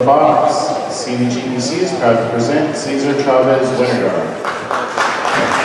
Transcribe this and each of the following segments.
Box, CDGPC is proud to present Cesar Chavez Winterguard.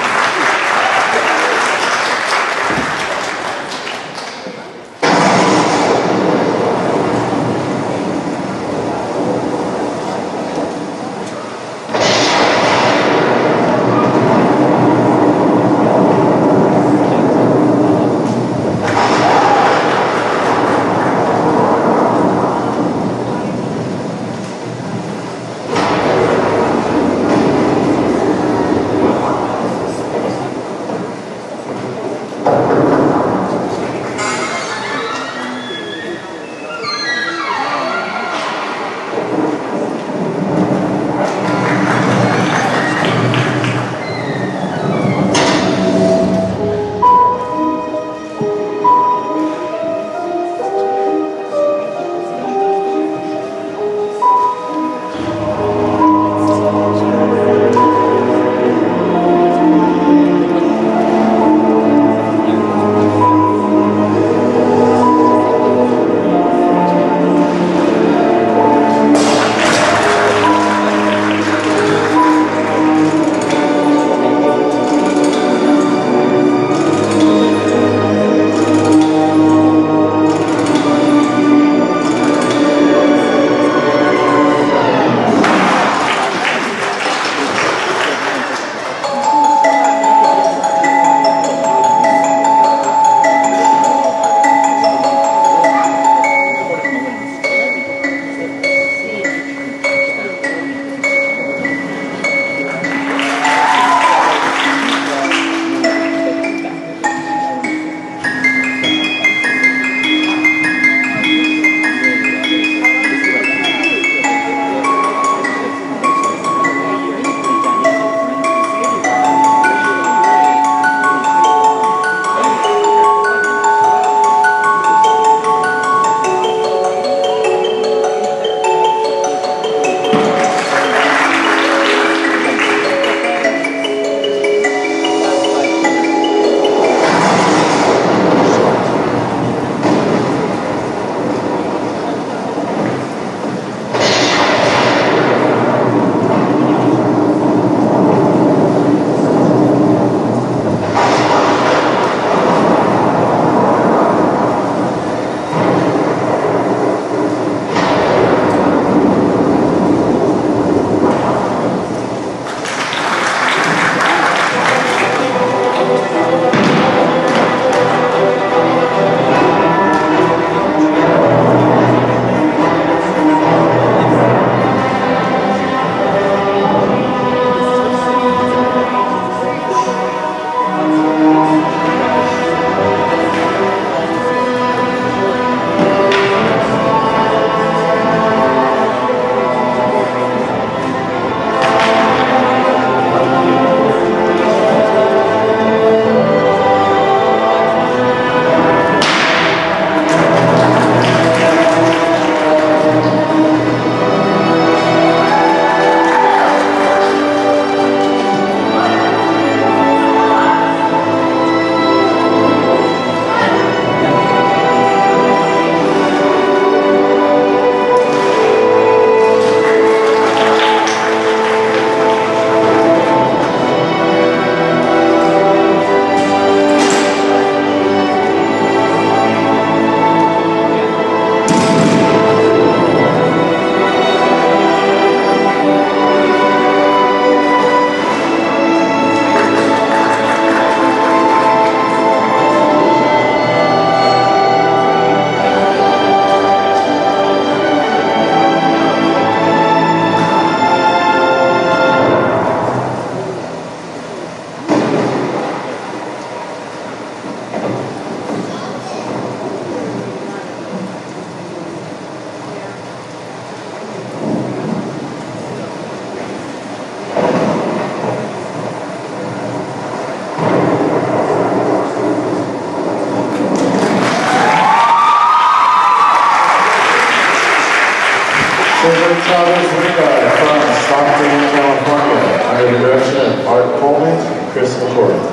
Cesar Chavez Winterguard from Stockton, California, under the direction of Art Coleman and Chris McCord.